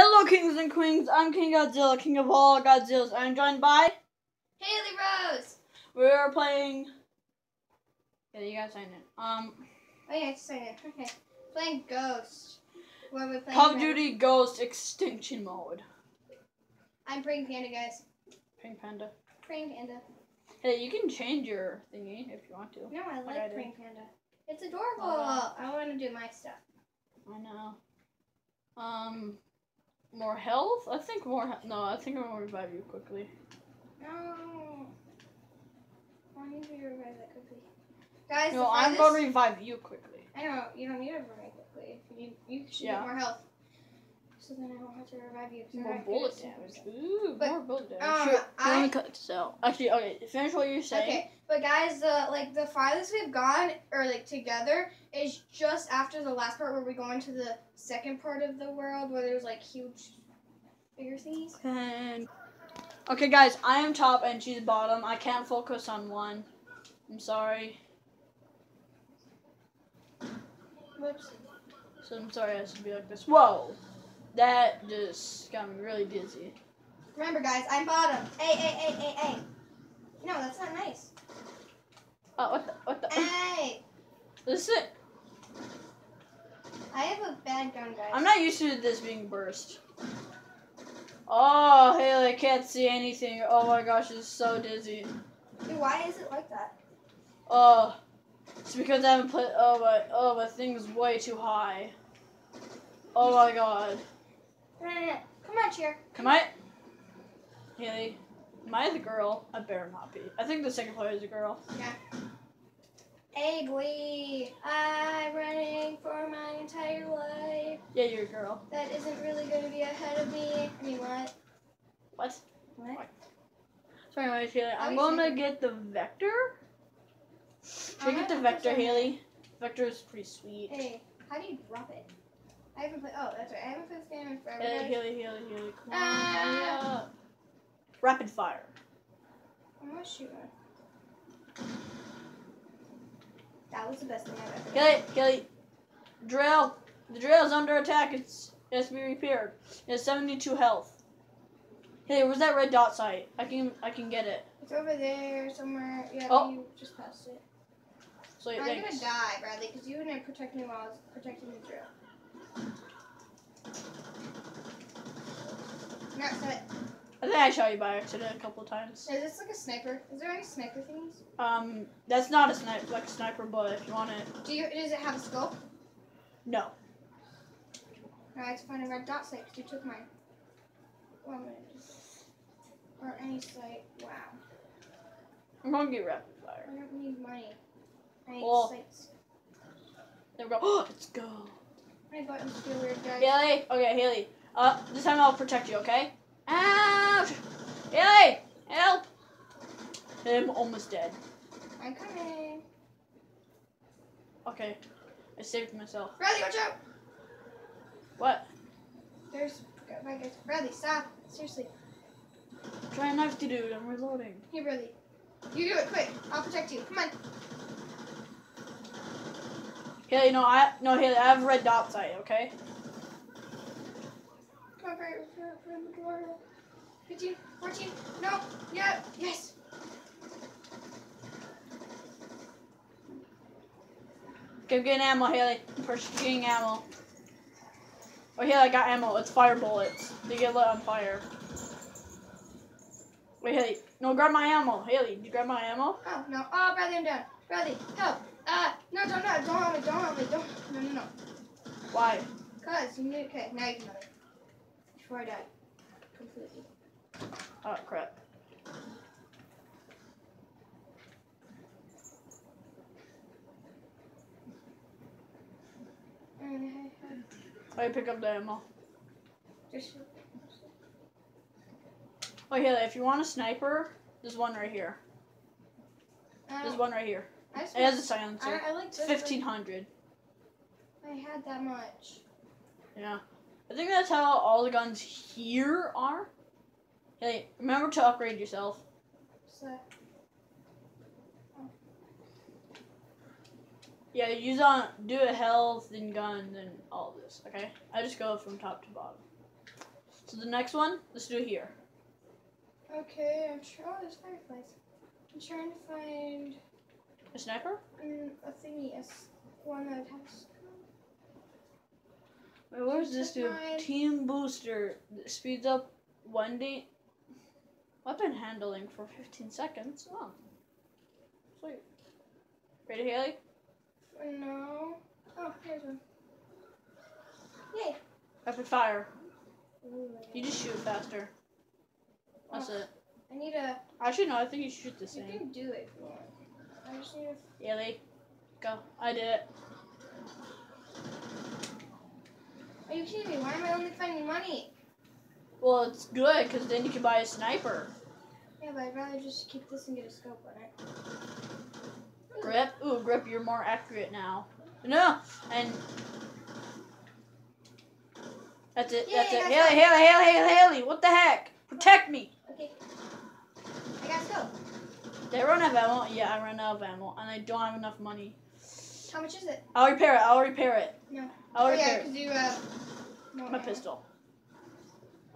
Hello, kings and queens. I'm King Godzilla, king of all Godzillas. I'm joined by. Haley Rose. We're playing. Yeah, you gotta sign in. Um, Oh yeah, it's sign in. Okay. Playing Ghost. What are we playing? Call of? Duty Ghost Extinction Mode. I'm praying panda, guys. Pink Panda. Praying panda. Hey, you can change your thingy if you want to. No, I Like praying panda. It's adorable. Uh, I want to do my stuff. I know. Um, more health? I think more. No, I think I'm gonna revive you quickly. No. I need to revive that quickly. Guys, no, I'm gonna revive you quickly. I know you don't need to revive quickly. You need, you should Yeah. get more health. So then I don't have to revive you. 'cause More I'm bullet good damage. Ooh, But, more bullet damage. um, Sure, I- let me cut this out. Actually, okay, finish what you're saying. Okay, but guys, the like the farthest we've gone or like together is just after the last part where we go into the second part of the world where there's like huge, bigger things. And okay, guys, I am top and she's bottom. I can't focus on one. I'm sorry. Whoops. So I'm sorry I has to be like this. Whoa, that just got me really dizzy. Remember, guys, I'm bottom. A A A A A. No, that's not nice. Oh, what the? What the? Uh, a. This is. I have a bad gun, guys. I'm not used to this being burst. Oh, Haley, I can't see anything. Oh my gosh, it's so dizzy. Dude, why is it like that? Oh, it's because I haven't put. Oh my. Oh my thing's way too high. Oh my god. No, no, no. Come on, cheer. Am I? Haley, am I the girl? I better not be. I think the second player is a girl. A boy. I'm running for my entire life. Yeah, you're a girl. That isn't really going to be ahead of me. I mean, what? What? What? So anyways, Haley, I'm gonna get the vector. Should I get the vector. Haley? Vector is pretty sweet. Hey, how do you drop it? I haven't played. Oh, that's right. I haven't played this game in forever. Haley, Haley, Haley, come on, ah. up. Rapid fire. I'm gonna. That was the best thing I've ever done. Haley, Haley, drill. The drill is under attack. It's it has to be repaired. It has 72 health. Hey, where's that red dot sight? I can I can get it. It's over there somewhere. Yeah, Oh. you just passed it. So I'm thanks. gonna die, Bradley, because you didn't protect me while I was protecting the drill. Stop it. I think I shot you by accident a couple times. Is this like a sniper? Is there any sniper things? Um, that's not a sniper, like a sniper, but if you want it, Do you? Does it have a scope? no. I have to find a red dot sight because you took mine. One minute. Or any sight. Wow. I'm gonna get rapid fire. I don't need money. I need Well- sights. There we go. Let's go. My buttons feel weird, guys. Haley, okay, Haley. Uh, this time I'll protect you, okay? Ouch! Haley, help! I'm almost dead. I'm coming. Okay, I saved myself. Bradley, watch out! What? There's. Bradley, Bradley, stop. Seriously. Try a knife to dude. I'm reloading. Here, Bradley. You do it quick. I'll protect you. Come on. Haley, no, I no Haley. I have red dot sight, okay? Bradley. For, for the door. 15, 14. No. Yeah. Yes. Okay, I'm getting ammo, Haley. First getting ammo. Oh, Haley, I got ammo. It's fire bullets. They get lit on fire. Wait, Haley. No, grab my ammo. Haley, did you grab my ammo? Oh, no. Oh, Bradley, I'm down. Bradley, help. Uh, no, don't, no, don't help me. Don't. Don't. No, no, no. Why? Cause you need. Okay, now you me. Before I die. Completely. Oh, crap. I pick up the ammo. Just. Oh, Haley, if you want a sniper, there's one right here. There's Uh, one right here. It has a silencer. I, I like but 1500. I had that much. Yeah. I think that's how all the guns here are. Hey, remember to upgrade yourself. So, Yeah, use on uh, do a health and guns and all this. Okay, I just go from top to bottom. So the next one, let's do here. Okay, I'm trying. Oh, there's fireflies. I'm trying to find A sniper? mm, a thingy, a one that have. Wait, what does this do? Mine. Team booster speeds up one day. Weapon handling for 15 seconds. Oh, sweet. Ready, Haley? No. Oh, here's one. Yay. Rapid fire. Ooh, You just shoot faster. That's Oh. it. I need a. Actually, no. I think you shoot the same. You can do it if you want. I just need a. Haley, go. I did it. Are you kidding me? Why am I only finding money? Well, it's good because then you can buy a sniper. Yeah, but I'd rather just keep this and get a scope on it. Grip. Ooh, grip. You're more accurate now. No, and that's it. That's Yay, it. Haley, Haley, Haley, Haley, Haley. What the heck? Protect me. Okay. I got a scope. Did I run out ammo? Yeah, I ran out of ammo, and I don't have enough money. How much is it? I'll repair it. I'll repair it. No. I'll oh, repair yeah, because you, uh. My pistol.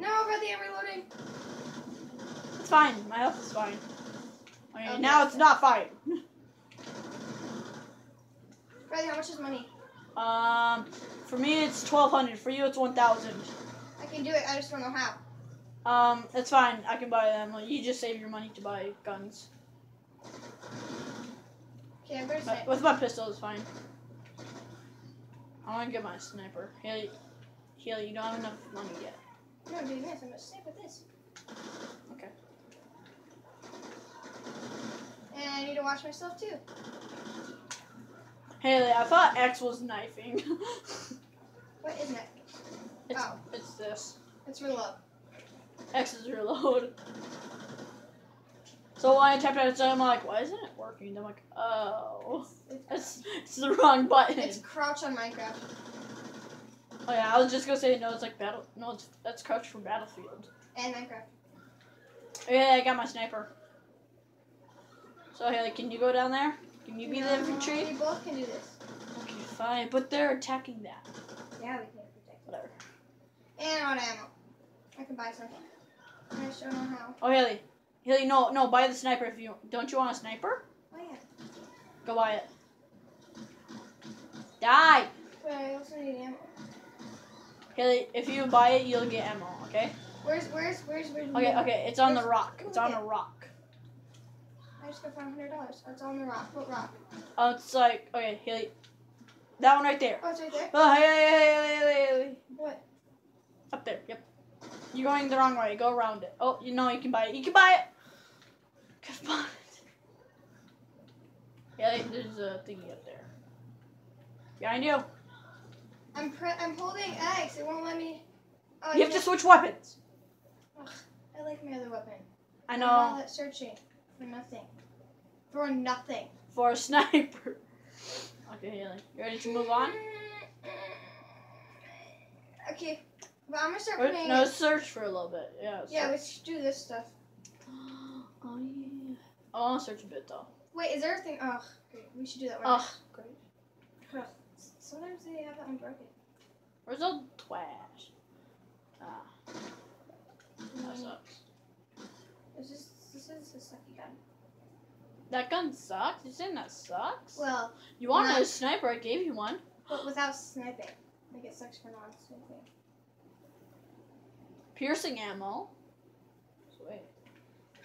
No, brother, I'm reloading. It's fine. My health is fine. Okay, Okay. now it's not fine. Brother, how much is money? Um, for me it's twelve hundred. For you it's one thousand. I can do it, I just don't know how. Um, it's fine. I can buy them. You just save your money to buy guns. But with my pistol, it's fine. I want to get my sniper. Haley, Haley, you don't have enough money yet. No, I'm doing this. I'm gonna save with this. Okay. And I need to watch myself too. Haley, I thought X was knifing. What is that? it's, Oh. it's this. It's reload. X is reload. So when I typed out, I'm like, why isn't it working? And I'm like, oh, it's, it's the wrong button. It's crouch on Minecraft. Oh yeah, I was just gonna say no. It's like battle. No, it's that's crouch for Battlefield. And Minecraft. Oh, yeah, I got my sniper. So Haley, can you go down there? Can you be the No, infantry? We both can do this. Okay, fine. But they're attacking that. Yeah, we can protect. Whatever. And of ammo. I can buy something. I just don't know how. Oh Haley, Haley, no, no, buy the sniper if you don't. You want a sniper? Oh yeah. Go buy it. Die, But I also need ammo. Haley. If you buy it, you'll get ammo. Okay. Where's where's where's where's Okay, okay. It's on the rock. It's on okay. a rock. I just got five hundred dollars. It's on the rock. What rock? Oh, it's like okay, Haley. That one right there. Oh, it's right there. Oh, Haley, Haley, Haley, Haley. What? Up there. Yep. You're going the wrong way. Go around it. Oh, you know you can buy it. You can buy it. Come on. Yeah, there's a thingy up there. Behind you. I'm I'm holding X. It won't let me. Oh, You have to switch weapons. Ugh, I like my other weapon. I know. I'm all that searching for nothing. For nothing. For a sniper. Okay, Haley. You ready to move on? Okay, but I'm gonna start Or, putting. no, search for a little bit. Yeah. yeah, search. should do this stuff. Oh yeah. Oh, I'll search a bit though. Wait, is there a thing? Oh, great. We should do that one. Oh, great. Ugh. Sometimes they have that one broken. Where's the twash? Ah, that Mm, sucks. This is this is a sucky gun. That gun sucks. You saying that sucks? Well, you wanted not- a sniper? I gave you one. but without sniping. Like it sucks for non-sniping. Piercing ammo. Sweet.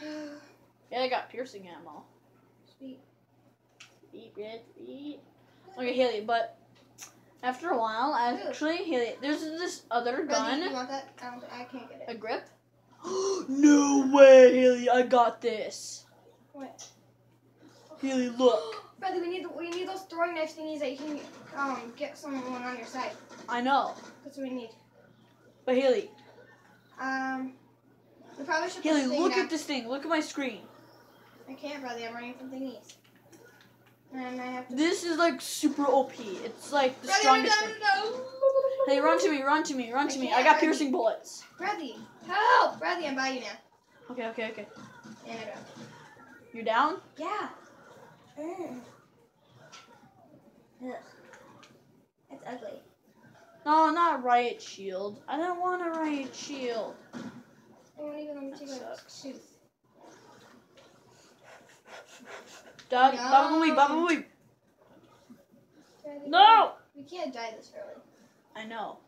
Yeah, I got piercing ammo. Sweet. Eat, red, eat. Okay, Haley, but after a while, actually, Haley, there's this other gun. Reggie, you gun. want that? I, don't, I can't get it. A grip? no way, Haley, I got this. What? Haley, look. Brother, we need the, we need those throwing knife thingies that you can um get someone on your side. I know. That's what we need. But Haley, Um, we probably should. Haley, look down. at this thing. Look at my screen. I can't, brother. I'm running from thingies. And I have to. This is like super OP. It's like the strongest thing. Hey, run to me, run to me, run I to me. I got piercing bullets. Brother, help! Brother, I'm by you now. Okay, okay, okay. And I go. You're down? Yeah. Mm. Ugh. It's ugly. No, not riot shield. I don't want a riot shield. I won't even let me take my sucks. Tooth. Dad, No. Baba Booey, Baba Booey. No! We can't die this early. I know.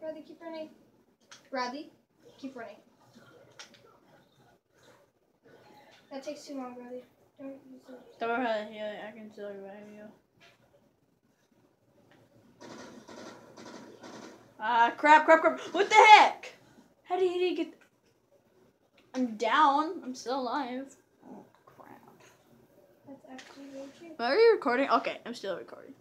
Bradley, keep running. Bradley, keep running. That takes too long, Bradley. Don't use it. Don't worry, yeah, I can still revive you. Ah, crap, crap, crap. What the heck? How did he get. I'm down. I'm still alive. Oh, crap. That's actually very true. Are you recording? Okay, I'm still recording.